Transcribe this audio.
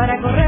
para correr.